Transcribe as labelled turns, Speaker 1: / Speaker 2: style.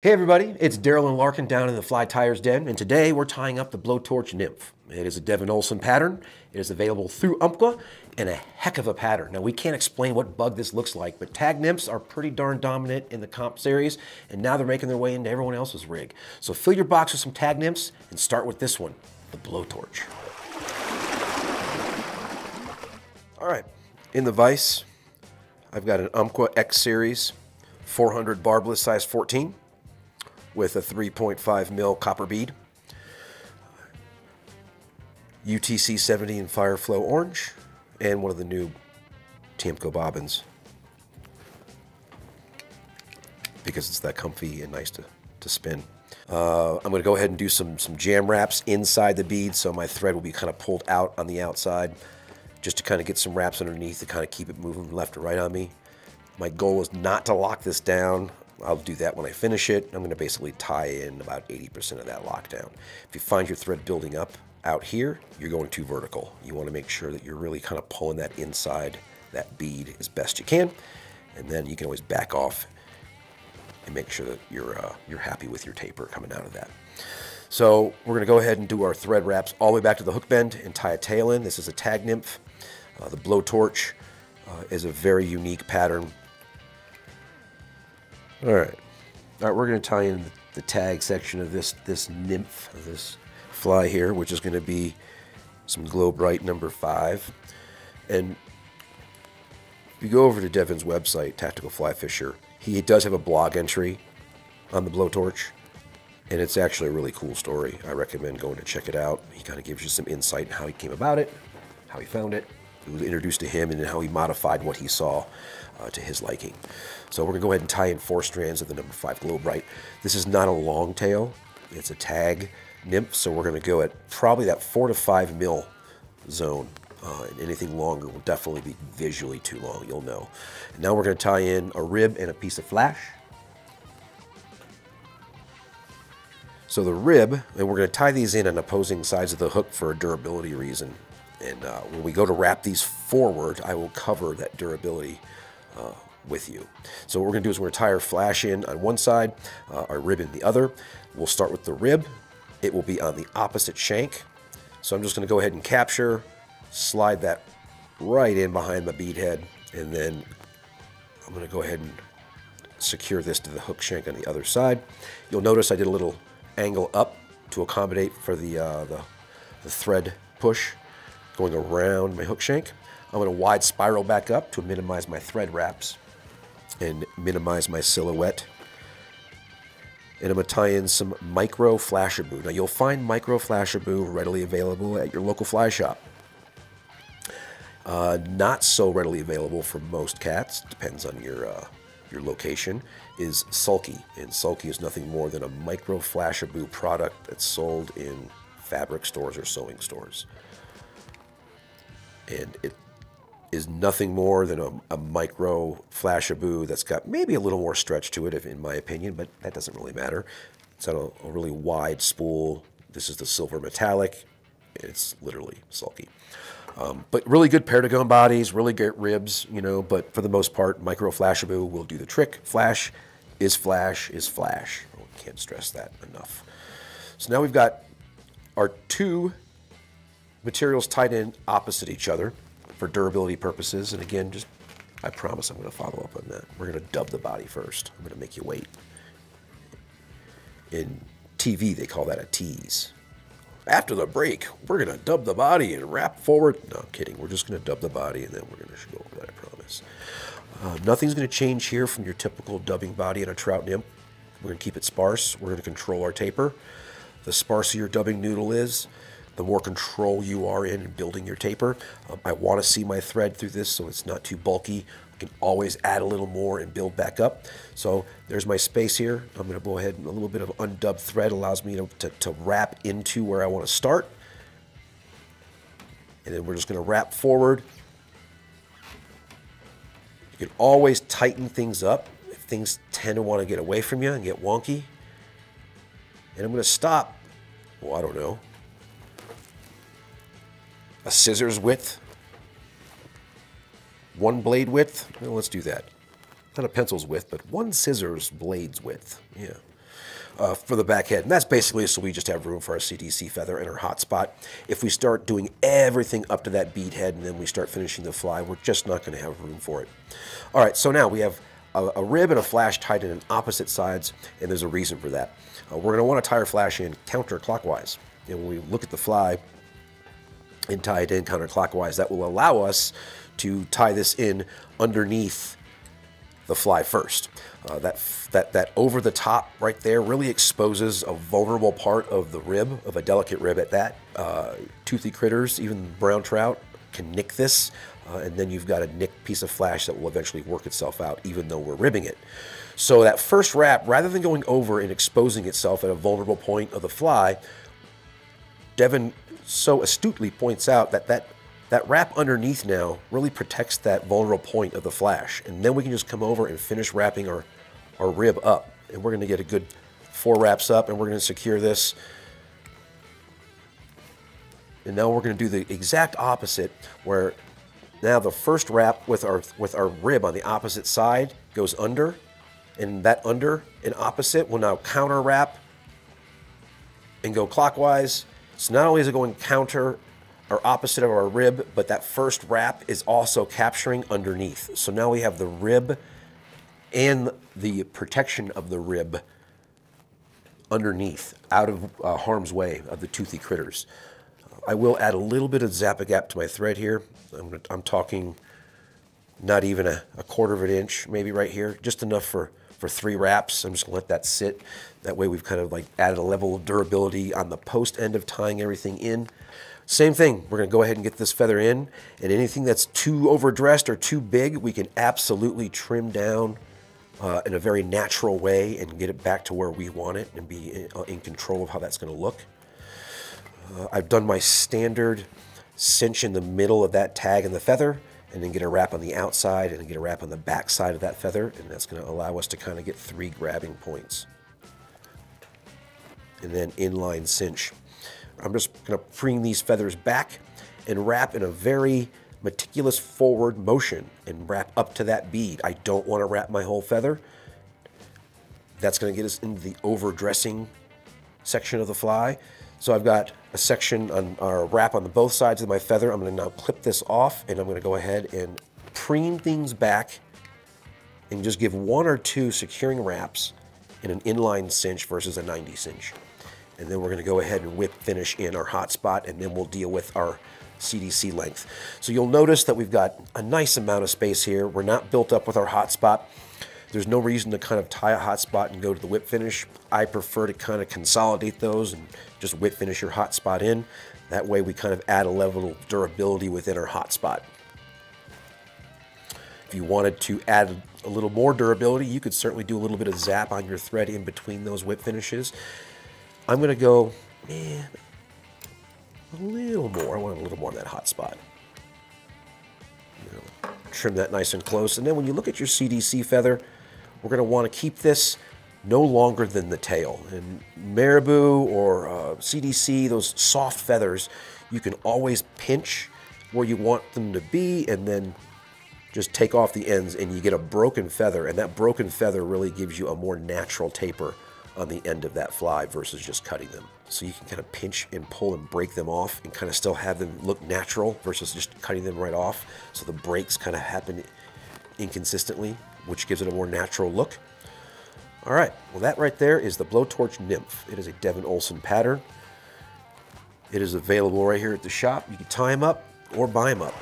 Speaker 1: Hey everybody, it's Daryl and Larkin down in the Fly Tires Den, and today we're tying up the Blowtorch Nymph. It is a Devin Olsen pattern. It is available through Umpqua, and a heck of a pattern. Now we can't explain what bug this looks like, but tag nymphs are pretty darn dominant in the comp series, and now they're making their way into everyone else's rig. So fill your box with some tag nymphs, and start with this one, the Blowtorch. All right, in the vise, I've got an Umpqua X Series 400 barbless size 14 with a 3.5 mil copper bead. UTC 70 in Fireflow Orange, and one of the new Tiemco bobbins because it's that comfy and nice to, to spin. Uh, I'm going to go ahead and do some, some jam wraps inside the bead so my thread will be kind of pulled out on the outside just to kind of get some wraps underneath to kind of keep it moving left or right on me. My goal is not to lock this down. I'll do that when I finish it. I'm going to basically tie in about 80% of that lockdown. If you find your thread building up out here, you're going too vertical. You want to make sure that you're really kind of pulling that inside that bead as best you can. And then you can always back off and make sure that you're, uh, you're happy with your taper coming out of that. So we're going to go ahead and do our thread wraps all the way back to the hook bend and tie a tail in. This is a tag nymph. Uh, the blowtorch uh, is a very unique pattern all right. All right, we're going to tie in the tag section of this, this nymph, this fly here, which is going to be some Glo-Brite number five. And if you go over to Devin's website, Tactical Fly Fisher, he does have a blog entry on the blowtorch, and it's actually a really cool story. I recommend going to check it out. He kind of gives you some insight in how he came about it, how he found it, was introduced to him, and how he modified what he saw uh, to his liking. So we're going to go ahead and tie in four strands of the number five Glo-Brite. This is not a long tail. It's a tag nymph, so we're going to go at probably that four to five mil zone. Uh, and anything longer will definitely be visually too long, you'll know. And now we're going to tie in a rib and a piece of flash. So the rib, and we're going to tie these in on opposing sides of the hook for a durability reason. And uh, when we go to wrap these forward, I will cover that durability uh, with you. So what we're going to do is we're to tie our flash in on one side, uh, our rib in the other. We'll start with the rib. It will be on the opposite shank. So I'm just going to go ahead and capture, slide that right in behind my bead head, and then I'm going to go ahead and secure this to the hook shank on the other side. You'll notice I did a little angle up to accommodate for the, uh, the, the thread push going around my hook shank. I'm going to wide spiral back up to minimize my thread wraps and minimize my silhouette. And I'm to tie in some micro Flashabou. Now you'll find micro Flashabou readily available at your local fly shop. Uh, not so readily available for most cats, depends on your, uh, your location, is Sulky. And Sulky is nothing more than a micro Flashabou product that's sold in fabric stores or sewing stores. And it is nothing more than a, a micro Flashabou that's got maybe a little more stretch to it, if, in my opinion, but that doesn't really matter. It's got a, a really wide spool. This is the silver metallic. It's literally sulky. Um, but really good Perdigon bodies, really great ribs, you know, but for the most part, micro Flashabou will do the trick. Flash is flash is flash. Oh, can't stress that enough. So now we've got our two materials tied in opposite each other for durability purposes. And again, just I promise I'm going to follow up on that. We're going to dub the body first. I'm going to make you wait. In TV, they call that a tease. After the break, we're going to dub the body and wrap forward. No, I'm kidding. We're just going to dub the body and then we're going to go over that, I promise. Uh, nothing's going to change here from your typical dubbing body in a trout nymph. We're going to keep it sparse. We're going to control our taper. The sparser your dubbing noodle is, the more control you are in building your taper. Um, I want to see my thread through this so it's not too bulky. I can always add a little more and build back up. So there's my space here. I'm going to go ahead and a little bit of undubbed thread allows me to, to, to wrap into where I want to start. And then we're just going to wrap forward. You can always tighten things up if things tend to want to get away from you and get wonky. And I'm going to stop, well, I don't know, a scissors width, one blade width. Well, let's do that. Not a pencil's width, but one scissors blade's width. Yeah. uh, for the back head. And that's basically so we just have room for our CDC feather and our hotspot. If we start doing everything up to that bead head and then we start finishing the fly, we're just not going to have room for it. All right, so now we have a, a rib and a flash tied in opposite sides, and there's a reason for that. Uh, we're going to want to tie our flash in counterclockwise. And when we look at the fly and tie it in counterclockwise, that will allow us to tie this in underneath the fly first. Uh, that, that, that over the top right there really exposes a vulnerable part of the rib, of a delicate rib at that. Uh, toothy critters, even brown trout, can nick this, uh, and then you've got a nicked piece of flash that will eventually work itself out, even though we're ribbing it. So that first wrap, rather than going over and exposing itself at a vulnerable point of the fly, Devin so astutely points out that that that wrap underneath now really protects that vulnerable point of the flash. And then we can just come over and finish wrapping our, our rib up. And we're gonna get a good four wraps up and we're gonna secure this. And now we're gonna do the exact opposite where now the first wrap with our, with our rib on the opposite side goes under and that under and opposite will now counter wrap and go clockwise. So not only is it going counter or opposite of our rib, but that first wrap is also capturing underneath. So now we have the rib and the protection of the rib underneath, out of uh, harm's way of the toothy critters. I will add a little bit of Zap-A-Gap to my thread here. I'm, I'm talking not even a, a, quarter of an inch, maybe right here, just enough for, for three wraps. I'm just gonna let that sit. That way we've kind of like added a level of durability on the post end of tying everything in. Same thing, we're gonna go ahead and get this feather in, and anything that's too overdressed or too big, we can absolutely trim down uh, in a very natural way and get it back to where we want it and be in, uh, in control of how that's gonna look. Uh, I've done my standard cinch in the middle of that tag and the feather, and then get a wrap on the outside and then get a wrap on the back side of that feather, and that's gonna allow us to kind of get three grabbing points. And then inline cinch. I'm just going to bring these feathers back and wrap in a very meticulous forward motion and wrap up to that bead. I don't want to wrap my whole feather. That's going to get us into the overdressing section of the fly. So I've got a section on our wrap on the both sides of my feather. I'm going to now clip this off and I'm going to go ahead and preen things back and just give one or two securing wraps in an inline cinch versus a 90 cinch. And then we're gonna go ahead and whip finish in our hot spot and then we'll deal with our CDC length. So you'll notice that we've got a nice amount of space here. We're not built up with our hot spot. There's no reason to kind of tie a hot spot and go to the whip finish. I prefer to kind of consolidate those and just whip finish your hot spot in. That way we kind of add a level of durability within our hot spot. If you wanted to add a little more durability, you could certainly do a little bit of zap on your thread in between those whip finishes. I'm going to go, man, a little more. I want a little more of that hot spot. You know, trim that nice and close. And then when you look at your CDC feather, we're going to want to keep this no longer than the tail. And marabou or uh, CDC, those soft feathers, you can always pinch where you want them to be and then just take off the ends and you get a broken feather. And that broken feather really gives you a more natural taper on the end of that fly versus just cutting them. So you can kind of pinch and pull and break them off and kind of still have them look natural versus just cutting them right off. So the breaks kind of happen inconsistently, which gives it a more natural look. All right, well that right there is the Blowtorch Nymph. It is a Devin Olsen pattern. It is available right here at the shop. You can tie them up or buy them up.